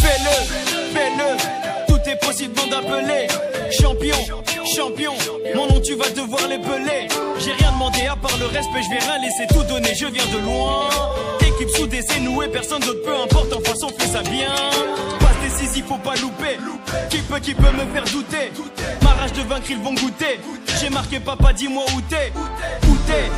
Fais-le, fais-le, tout est possible d'appeler Champion, champion, mon nom tu vas devoir l'épeler J'ai rien demandé à part le respect, je vais rien laisser tout donner, je viens de loin. Équipe soudée, c'est noué, personne d'autre. Peu importe, en face on fait ça bien Passe décisive, faut pas louper. Qui peut, qui peut me faire douter? Ma rage de vaincre, ils vont goûter. J'ai marqué papa, dis-moi où t'es. Où t'es,